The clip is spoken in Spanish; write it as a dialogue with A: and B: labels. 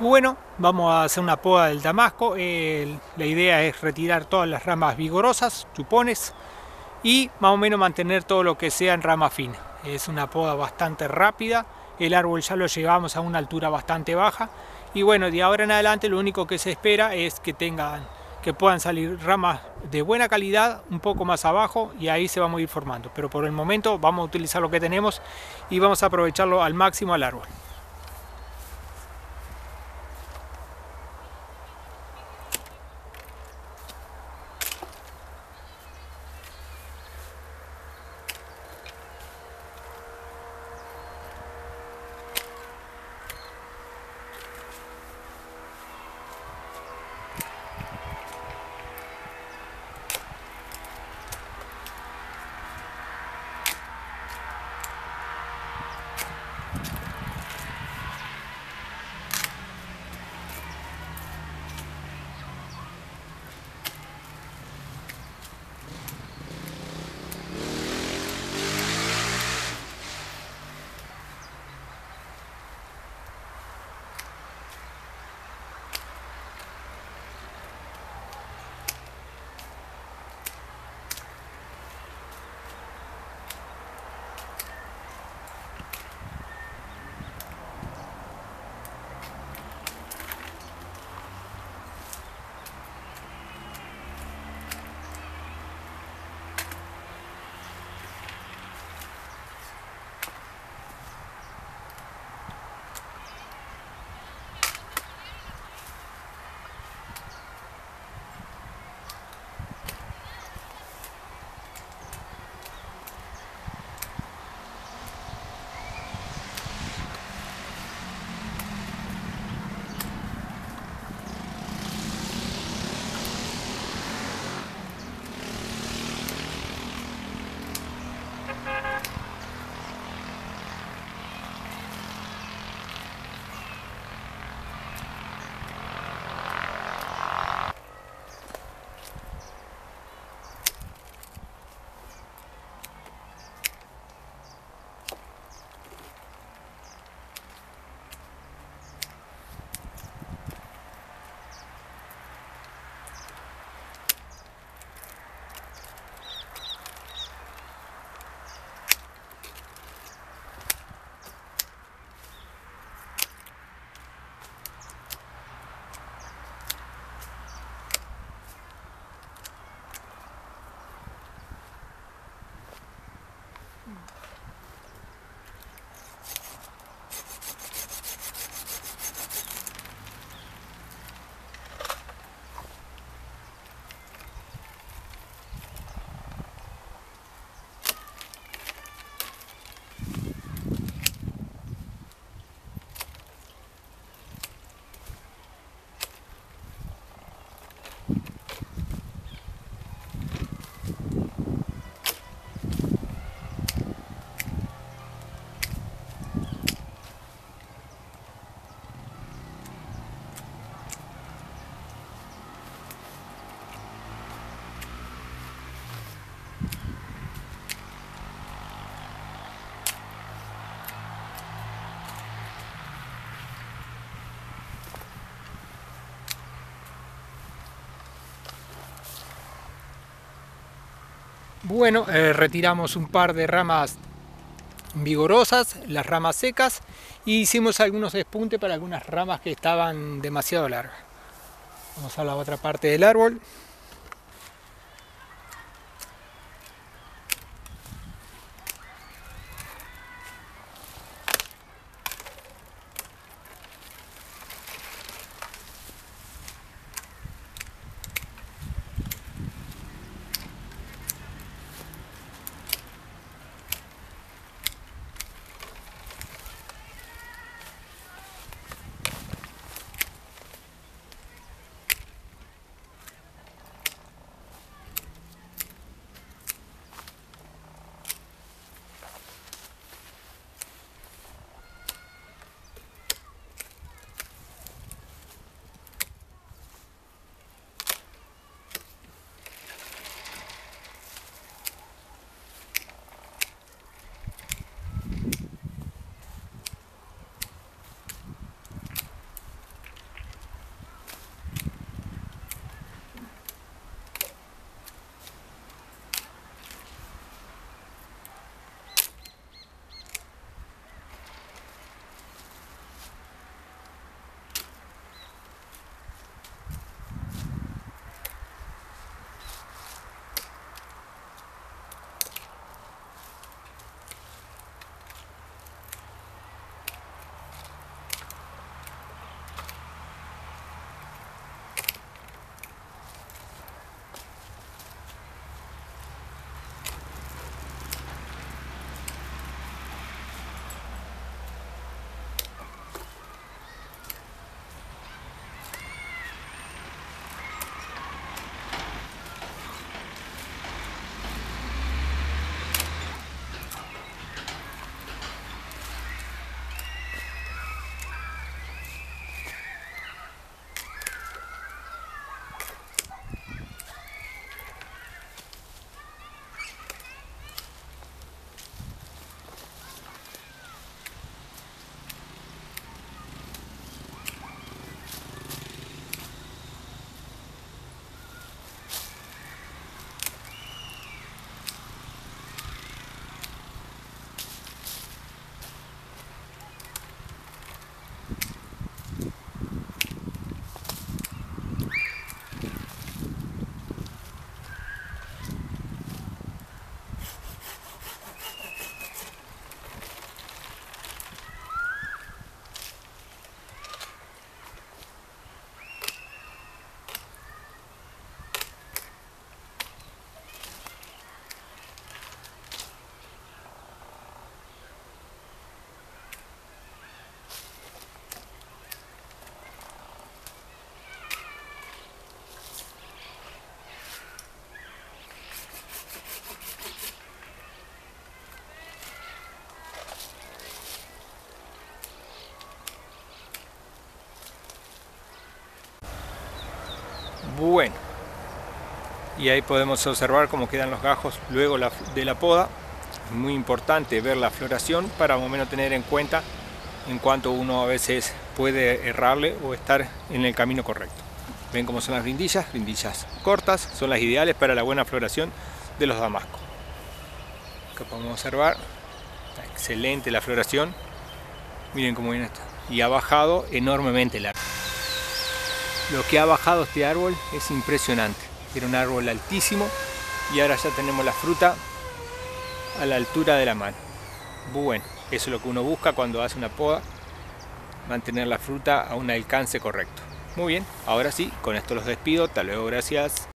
A: Bueno, vamos a hacer una poda del damasco. El- la idea es retirar todas las ramas vigorosas, chupones, y más o menos mantener todo lo que sea en rama fina. Es una poda bastante rápida. El árbol ya lo llevamos a una altura bastante baja. Y bueno, de ahora en adelante lo único que se espera es que tengan que puedan salir ramas de buena calidad un poco más abajo y ahí se vamos a ir formando. Pero por el momento vamos a utilizar lo que tenemos y vamos a aprovecharlo al máximo al árbol. Bueno, eh, retiramos un par de ramas vigorosas, las ramas secas, y hicimos algunos despuntes para algunas ramas que estaban demasiado largas. Vamos a la otra parte del árbol. Bueno, y ahí podemos observar cómo quedan los gajos luego de la poda. muy importante ver la floración para más o menos tener en cuenta en cuanto uno a veces puede errarle o estar en el camino correcto. Ven cómo son las rindillas, rindillas cortas, son las ideales para la buena floración de los damascos. Acá podemos observar, excelente la floración. Miren cómo viene esto. Y ha bajado enormemente árbol. Lo que ha bajado este árbol es impresionante. Era un árbol altísimo y ahora ya tenemos la fruta a la altura de la mano. Bueno, eso es lo que uno busca cuando hace una poda, mantener la fruta a un alcance correcto. Muy bien, ahora sí, con esto los despido, hasta luego, gracias.